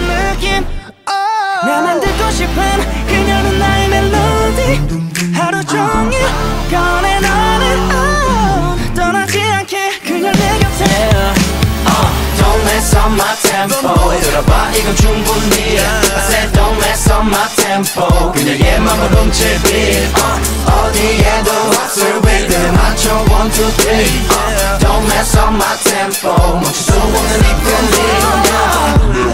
이런 느낌 oh. 나만 듣고 싶은 그녀는 나의 멜로디 하루 종일 꺼내 너는 oh. 떠나지 않게 그녀 내 곁에 Don't mess up my tempo 들어봐 이건 충분히 I said don't mess up my tempo 그녀의 맘을 훔칠 beat uh, 어디에도 없을 beat 맞춰 one two three uh, Don't mess up my tempo 멈출 수 없는 이매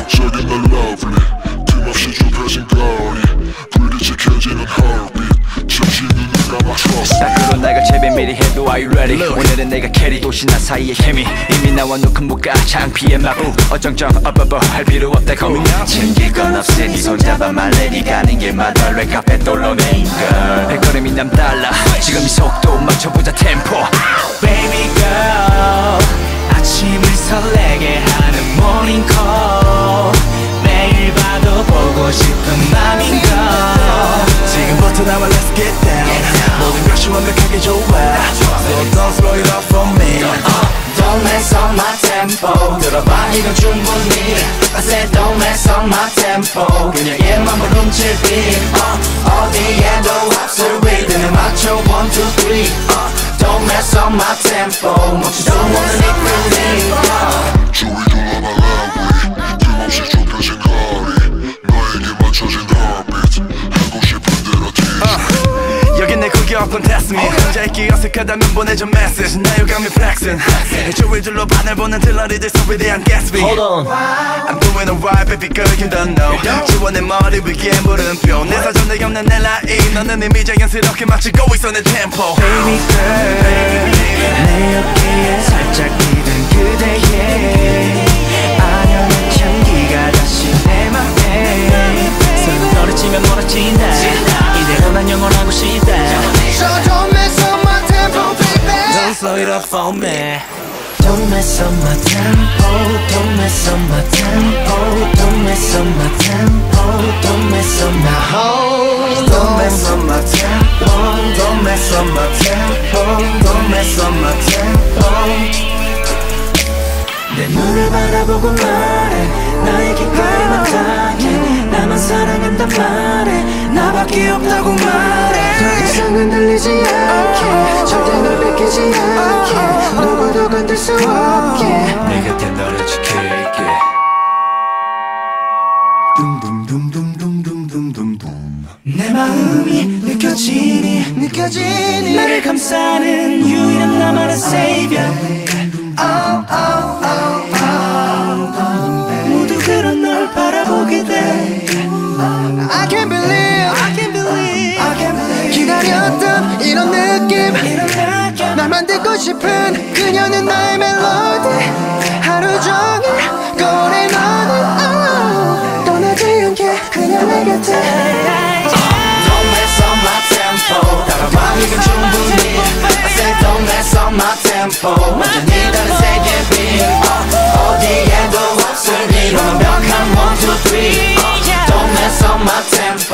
력적인 날 lovely. 틈없이 좁혀진 거리 켜지는 heartbeat. 잠시 눈을 감아 trust. 딱 그런 날 같이 미리 해도 Are you ready? 오늘은 내가 캐리 도시나 사이의 케미. 이미 나와 놓은 무가 창피의 마부 어정쩡 업업업 할 필요 없다 고민 챙길 건 없으니 네 손잡아 말래. 니 가는 길마다 랩카페 돌로네 girl 발걸음이 남달라. 지금 이 속도 맞춰보자 템포 don't mess up my tempo 그녀의 맘을 훔칠 beat uh, 어디에도 없을 rhythm에 맞춰 one two three uh, Don't mess up my tempo 멈출 수 없는 이 구역은 test me 혼자 있기 어색하다면 보내줘 message. 나 유감이 flexing. 주위 둘러 바늘 보는 들러리들 소리에 대한 Gatsby Hold on. I'm doing alright baby girl you don't know. 내 머리 위에 물음표. 내 사전에 없는 내 라인 너는 이미 자연스럽게 맞추고 있어 내 템포 Baby girl 내 어깨에 살짝 기댄 그대의 아련한 향기가 다시 내 맘에. 서로 떨어지면 멀어진다 slow it up for me Don't mess up my tempo Don't mess up my tempo Don't mess up my tempo Don't mess up my whole Don't mess up my tempo Don't mess up my tempo Don't mess up my tempo 내 눈을 바라보고 말해 나에게 깔맞하게 나만 사랑한단 말해 나밖에 없다고 말해. 더 이상은 들리지 않게 절대 널 뺏기지 않게 누구도 건들 수 없게. 내 곁에 너를 지킬게. 내 마음이 느껴지니 느껴지니. 나를 감싸는 유일한 나만의 savior 싶은 그녀는 나의 멜로디 하루 종일 거울에 너는 oh, 떠나지 않게 그녀 내 곁에 Don't mess up my tempo 따라와 이건 충분히 I said don't mess up my tempo 완전히 다른 세계 빈 어디에도 없을 이 너는 벽한 1, 2, 3 Don't mess up my tempo